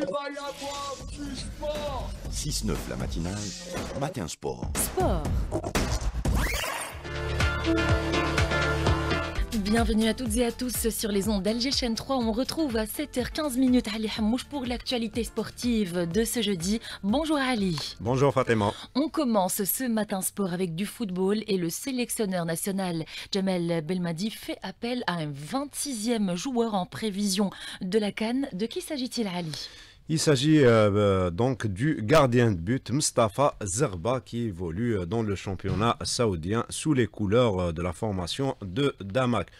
va y avoir du sport 6-9 la matinale, matin sport. Sport. Bienvenue à toutes et à tous sur les ondes d'Alger Chaîne 3. On retrouve à 7h15 minutes Ali Hamouche pour l'actualité sportive de ce jeudi. Bonjour Ali. Bonjour Fatima. On commence ce matin sport avec du football et le sélectionneur national Jamel Belmadi fait appel à un 26e joueur en prévision de la Cannes. De qui s'agit-il Ali? Il s'agit euh, euh, donc du gardien de but Mustafa Zerba qui évolue euh, dans le championnat saoudien sous les couleurs de la formation de Damak.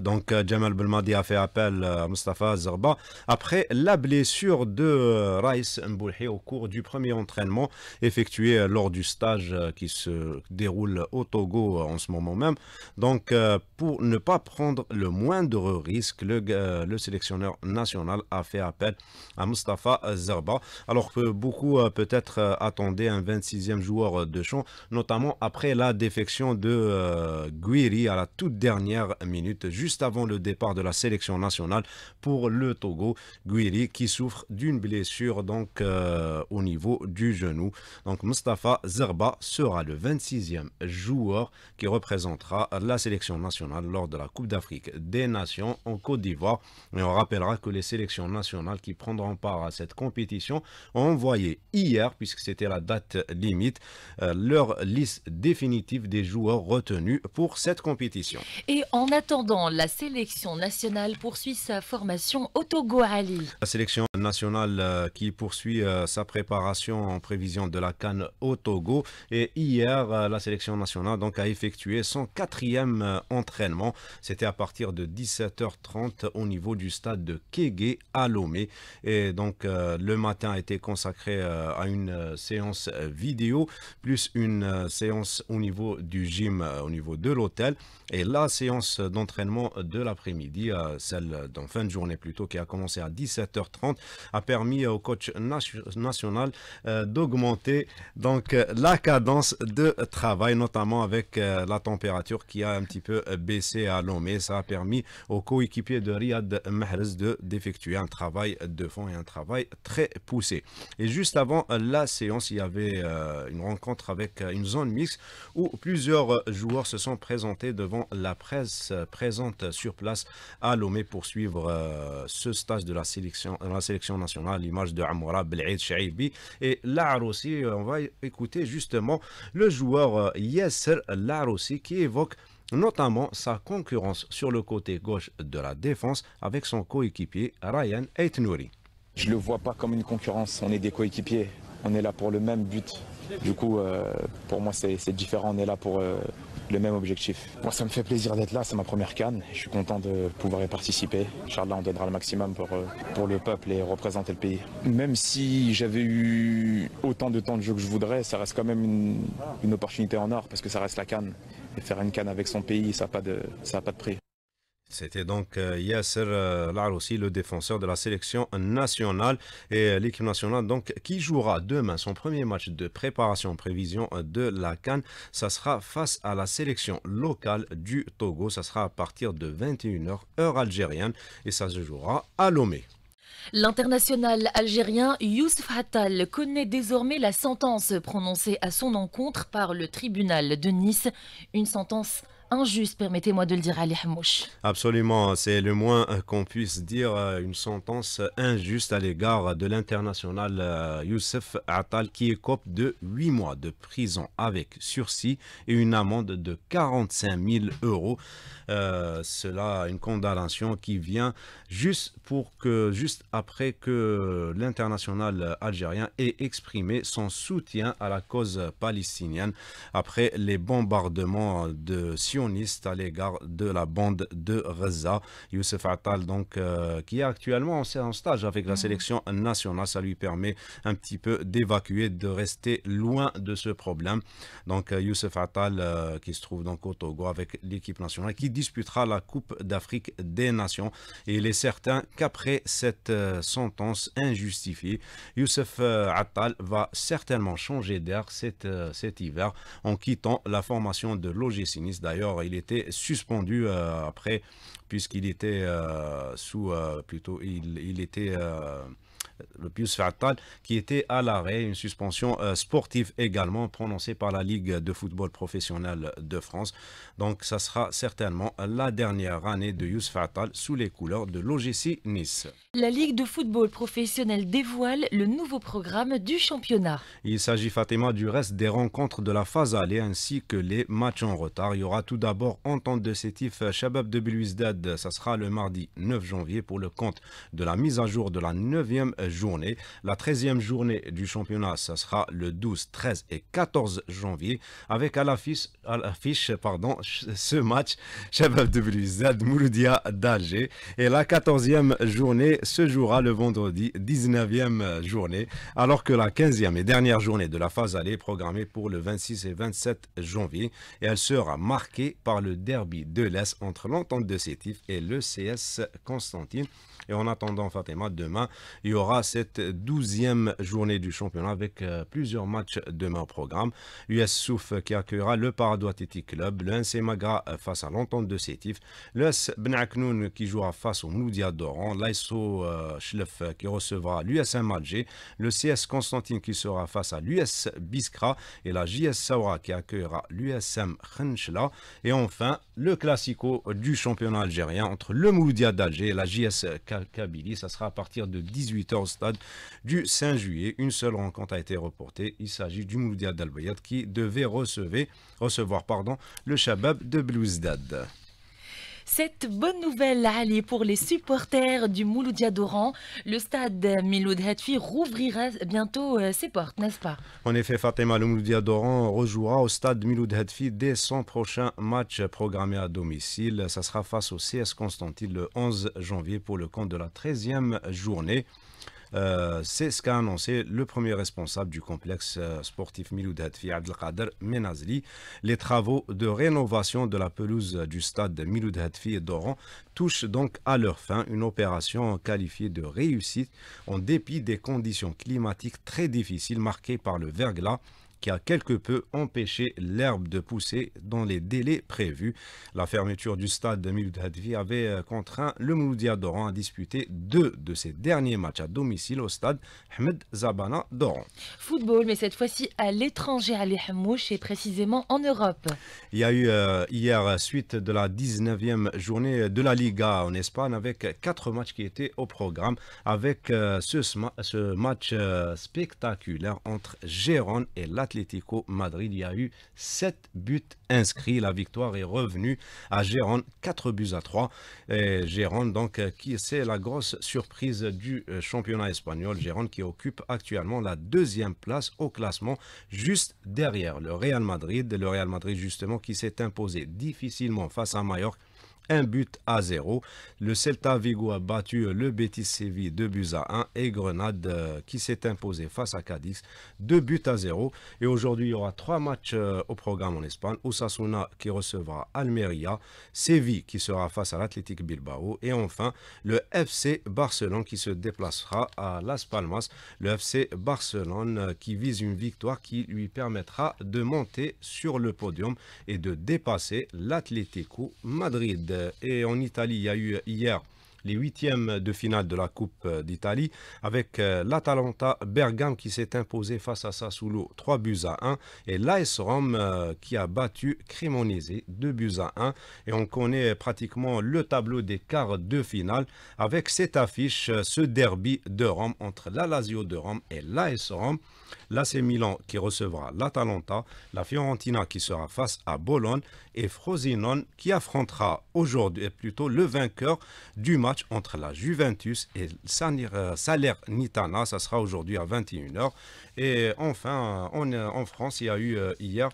Donc euh, Jamal Belmadi a fait appel à Mustafa Zarba après la blessure de euh, Raïs Mboulhi au cours du premier entraînement effectué euh, lors du stage qui se déroule au Togo en ce moment même. Donc pour ne pas prendre le moindre risque, le, le sélectionneur national a fait appel à Mustafa Zarba. Alors que beaucoup peut-être attendaient un 26e joueur de champ, notamment après la défection de Guiri à la toute dernière minute juste avant le départ de la sélection nationale pour le Togo. Guiri qui souffre d'une blessure euh, au niveau du genou. Donc Mustafa Zerba sera le 26e joueur qui représentera la sélection nationale lors de la Coupe d'Afrique des Nations en Côte d'Ivoire. Et on rappellera que les sélections nationales qui prendront part à cette compétition ont envoyé hier, puisque c'était la date limite, euh, leur liste définitive des joueurs retenus pour cette compétition. Et en attendant la sélection nationale poursuit sa formation au Togo, Ali. La sélection nationale euh, qui poursuit euh, sa préparation en prévision de la Cannes au Togo. Et hier, euh, la sélection nationale a effectué son quatrième entraînement. C'était à partir de 17h30 au niveau du stade de Kégué à Lomé. Et donc, le matin a été consacré à une séance vidéo, plus une séance au niveau du gym, au niveau de l'hôtel. Et la séance d'entraînement de l'après-midi, euh, celle d'en fin de journée plutôt, qui a commencé à 17h30, a permis au coach national euh, d'augmenter donc euh, la cadence de travail, notamment avec la température qui a un petit peu baissé à Lomé. Ça a permis aux coéquipiers de Riyad Mahrez de d'effectuer un travail de fond et un travail très poussé. Et juste avant la séance, il y avait une rencontre avec une zone mixte où plusieurs joueurs se sont présentés devant la presse présente sur place à Lomé pour suivre euh, ce stage de la sélection, la sélection nationale, l'image de Amoura Bel'id Shaibi. Et Laroussi, euh, on va écouter justement le joueur euh, Yasser Laroussi qui évoque notamment sa concurrence sur le côté gauche de la défense avec son coéquipier Ryan Eitnouri. Je ne le vois pas comme une concurrence, on est des coéquipiers, on est là pour le même but. Du coup, pour moi, c'est différent, on est là pour le même objectif. Moi, ça me fait plaisir d'être là, c'est ma première canne. Je suis content de pouvoir y participer. Inch'Allah, on donnera le maximum pour, euh, pour le peuple et représenter le pays. Même si j'avais eu autant de temps de jeu que je voudrais, ça reste quand même une, opportunité en or parce que ça reste la canne. Et faire une canne avec son pays, ça n'a pas, pas de prix. C'était donc euh, Yasser euh, Laroussi, le défenseur de la sélection nationale et euh, l'équipe nationale donc qui jouera demain son premier match de préparation prévision de la Cannes. Ça sera face à la sélection locale du Togo. Ça sera à partir de 21h heure algérienne et ça se jouera à Lomé. L'international algérien Youssef Hattal connaît désormais la sentence prononcée à son encontre par le tribunal de Nice, une sentence injuste, permettez-moi de le dire, Ali Hamouche. Absolument, c'est le moins qu'on puisse dire, euh, une sentence injuste à l'égard de l'international euh, Youssef Attal qui écope de 8 mois de prison avec sursis et une amende de 45 000 euros. Euh, cela, une condamnation qui vient juste juste après que l'international algérien ait exprimé son soutien à la cause palestinienne après les bombardements de à l'égard de la bande de Reza. Youssef Attal, donc, euh, qui est actuellement en stage avec la mhm. sélection nationale, ça lui permet un petit peu d'évacuer, de rester loin de ce problème. Donc, euh, Youssef Attal, qui se trouve donc au Togo avec l'équipe nationale, qui disputera la Coupe d'Afrique des Nations. Et il est certain qu'après cette euh, sentence injustifiée, Youssef euh, Attal va certainement changer d'air cet, euh, cet, hiver en quittant la formation de l'OGC Nice. D'ailleurs, il était suspendu après puisqu'il était sous plutôt il, il était le Pius Fatal, qui était à l'arrêt, une suspension euh, sportive également prononcée par la Ligue de football professionnel de France. Donc, ça sera certainement la dernière année de Youssef Fatal sous les couleurs de l'OGC Nice. La Ligue de football professionnel dévoile le nouveau programme du championnat. Il s'agit, Fatima, du reste des rencontres de la phase aller ainsi que les matchs en retard. Il y aura tout d'abord entente de sétif Shabab de Belouizdad. Ça sera le mardi 9 janvier pour le compte de la mise à jour de la 9e journée. La 13e journée du championnat, ça sera le 12, 13 et 14 janvier avec à l'affiche, à l'affiche pardon, ce match Shabab Belouizdad, Mouloudia d'Alger. Et la 14e journée se jouera le vendredi 19e journée alors que la 15e et dernière journée de la phase aller est programmée pour le 26 et 27 janvier et elle sera marquée par le derby de l'Est entre l'entente de Sétif et le CS Constantine. Et en attendant Fatima, demain, il y aura cette douzième journée du championnat avec euh, plusieurs matchs demain au programme. US Souf qui accueillera le Parado Athletic Club, le NC Magra face à l'entente de Sétif, le S Benaknoun qui jouera face au Moudia Doran, l'ISO euh, Schlef qui recevra l'USM Alger, le CS Constantine qui sera face à l'US Biskra et la JS Saoura qui accueillera l'USM Khenchla. Et enfin, le classico du championnat algérien entre le Moudia d'Alger et la JS Kabylie. Ça sera à partir de 18h au stade du 5 juillet. Une seule rencontre a été reportée. Il s'agit du Moudia d'Albayat qui devait recevoir, recevoir le Shabab de Blouzdad. Cette bonne nouvelle, Ali, pour les supporters du Mouloudia d'Oran, le stade Miloud Hatfi rouvrira bientôt euh, ses portes, n'est-ce pas? En effet, Fatima, le Mouloudia d'Oran rejouera au stade Miloud Hadfi dès son prochain match programmé à domicile. Ça sera face au CS Constantine le 11 janvier pour le compte de la 13e journée. Euh, c'est ce qu'a annoncé le premier responsable du complexe euh, sportif Miloud Hadfi, Abdelkader Menazli. Les travaux de rénovation de la pelouse du stade Miloud Hadfi d'Oran touchent donc à leur fin, une opération qualifiée de réussite en dépit des conditions climatiques très difficiles marquées par le verglas qui a quelque peu empêché l'herbe de pousser dans les délais prévus. La fermeture du stade de Miloud Hadfi avait euh, contraint le Mouloudia d'Oran à disputer deux de ses derniers matchs à domicile au stade Ahmed Zabana d'Oran. Football, mais cette fois-ci à l'étranger, à Hamouche et précisément en Europe. Il y a eu euh, hier suite de la 19e journée de la Liga en Espagne avec quatre matchs qui étaient au programme avec euh, ce, match euh, spectaculaire entre Gérone et l'Atlético Madrid. Il y a eu 7 buts inscrits. La victoire est revenue à Gérone, 4 buts à 3. Et Gérone, donc, euh, qui c'est la grosse surprise du euh, championnat espagnol. Gérone qui occupe actuellement la deuxième place au classement, juste derrière le Real Madrid. Le Real Madrid, justement, qui s'est imposé difficilement face à Mallorca un but à zéro. Le Celta Vigo a battu le Betis Séville 2 buts à 1 et Grenade euh, qui s'est imposé face à Cadiz 2 buts à 0. Et aujourd'hui, il y aura trois matchs euh, au programme en Espagne. Osasuna qui recevra Almeria, Séville qui sera face à l'Athletic Bilbao et enfin le FC Barcelone qui se déplacera à Las Palmas. Le FC Barcelone euh, qui vise une victoire qui lui permettra de monter sur le podium et de dépasser l'Atlético Madrid. Et en Italie, il y a eu hier les huitièmes de finale de la Coupe d'Italie avec euh, l'Atalanta Bergame qui s'est imposé face à Sassuolo 3 buts à 1 et l'AS Rome euh, qui a battu Cremonese 2 buts à 1 et on connaît pratiquement le tableau des quarts de finale avec cette affiche, euh, ce derby de Rome entre la Lazio de Rome et l'AS Rome. L'AC Milan qui recevra l'Atalanta, la Fiorentina qui sera face à Bologne et Frosinone qui affrontera aujourd'hui plutôt le vainqueur du match entre la Juventus et le Salernitana. Ça sera aujourd'hui à 21h. Et enfin, en, en France, il y a eu euh, hier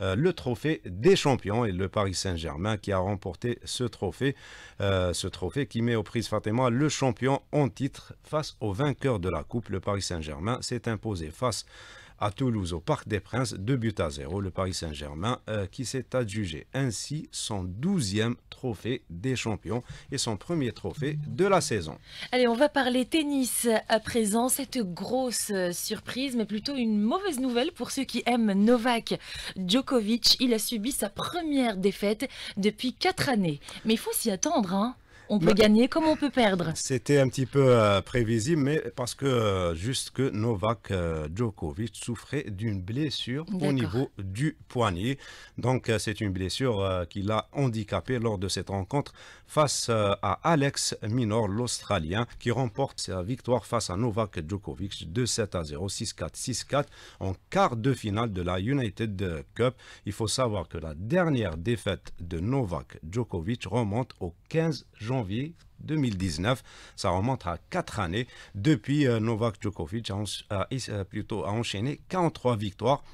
euh, le trophée des champions et le Paris Saint-Germain qui a remporté ce trophée, euh, ce trophée qui met aux prises Fatima le champion en titre face au vainqueur de la Coupe. Le Paris Saint-Germain s'est imposé face à Toulouse au Parc des Princes, 2 buts à 0. Le Paris Saint-Germain euh, qui s'est adjugé ainsi son 12e trophée des champions et son premier trophée de la saison. Allez, on va parler tennis à présent. Cette grosse euh, surprise, mais plutôt une mauvaise nouvelle pour ceux qui aiment Novak Djokovic. Il a subi sa première défaite depuis 4 années. Mais il faut s'y attendre, hein On peut gagner comme on peut perdre. C'était un petit peu euh, prévisible, mais parce que euh, juste que Novak euh, Djokovic souffrait d'une blessure au niveau du poignet. Donc c'est une blessure qui l'a handicapé lors de cette rencontre face à Alex Minor, l'Australien, qui remporte sa victoire face à Novak Djokovic 2-7 à 0, 6-4, 6-4 en quart de finale de la United Cup. Il faut savoir que la dernière défaite de Novak Djokovic remonte au 15 janvier 2019. Ça remonte à 4 années. Depuis, euh, Novak Djokovic a, plutôt, a enchaîné 43 victoires.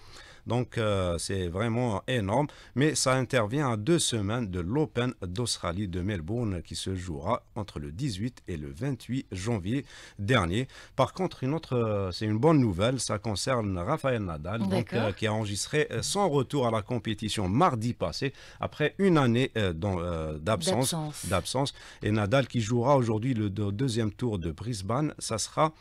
Donc euh, c'est vraiment énorme, mais ça intervient à deux semaines de l'Open d'Australie de Melbourne qui se jouera entre le 18 et le 28 janvier dernier. Par contre, une autre, euh, c'est une bonne nouvelle, ça concerne Rafael Nadal, donc, euh, qui a enregistré son retour à la compétition mardi passé après une année euh, d'absence D'absence. Et Nadal qui jouera aujourd'hui le deux- deuxième tour de Brisbane, ça sera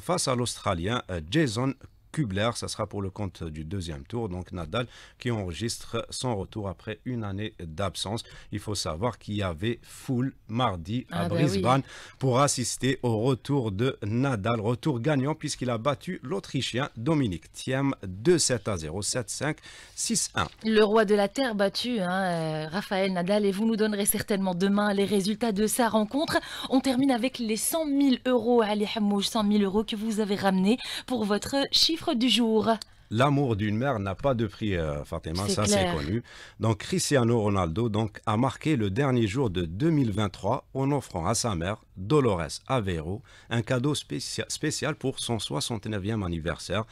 face à l'Australien Jason Kubler, ça sera pour le compte du deuxième tour. Donc Nadal qui enregistre son retour après une année d'absence. Il faut savoir qu'il y avait foule mardi à Ah ben oui. Brisbane pour assister au retour de Nadal. Retour gagnant puisqu'il a battu l'Autrichien Dominique Thiem 2-7 à 0, 7-5, 6-1. Le roi de la terre battu, hein, euh, Raphaël Nadal, et vous nous donnerez certainement demain les résultats de sa rencontre. On termine avec les 100 000 euros, Ali Hamouche, 100 000 euros que vous avez ramenés pour votre chiffre du jour. L'amour d'une mère n'a pas de prix, euh, Fatima, ça c'est connu. Donc Cristiano Ronaldo donc, a marqué le dernier jour de 2023 en offrant à sa mère, Dolores Aveiro, un cadeau spécia- spécial pour son 69e anniversaire.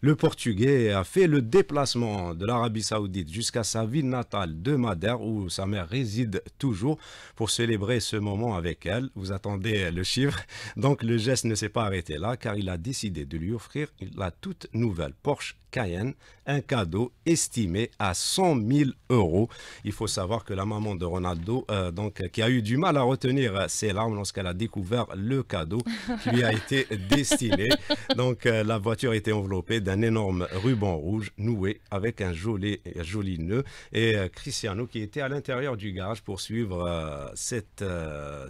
Le Portugais a fait le déplacement de l'Arabie Saoudite jusqu'à sa ville natale de Madère, où sa mère réside toujours, pour célébrer ce moment avec elle. Vous attendez le chiffre. Donc le geste ne s'est pas arrêté là, car il a décidé de lui offrir la toute nouvelle Porsche Cayenne, un cadeau estimé à 100 000 euros. Il faut savoir que la maman de Ronaldo, euh, donc, qui a eu du mal à retenir euh, ses larmes lorsqu'elle a découvert le cadeau qui lui a été destiné. Donc euh, la voiture était enveloppée d'un énorme ruban rouge noué avec un joli, joli nœud. Et euh, Cristiano qui était à l'intérieur du garage pour suivre cette,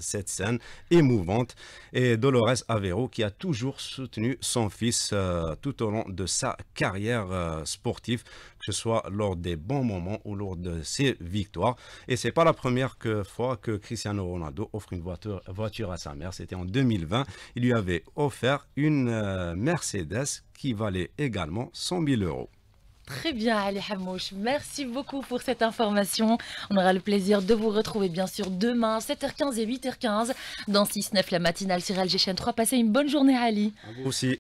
cette scène émouvante. Et Dolores Aveiro qui a toujours soutenu son fils tout au long de sa carrière euh, sportive, que ce soit lors des bons moments ou lors de ses victoires. Et c'est pas la première que- fois que Cristiano Ronaldo offre une voiture, voiture à sa mère. C'était en 2020. Il lui avait offert une euh, Mercedes qui valait également 100 000 euros. Très bien, Ali Hamouche. Merci beaucoup pour cette information. On aura le plaisir de vous retrouver, bien sûr, demain, 7h15 et 8h15, dans 6-9, la matinale sur LG Chaîne 3. Passez une bonne journée, Ali. Vous aussi.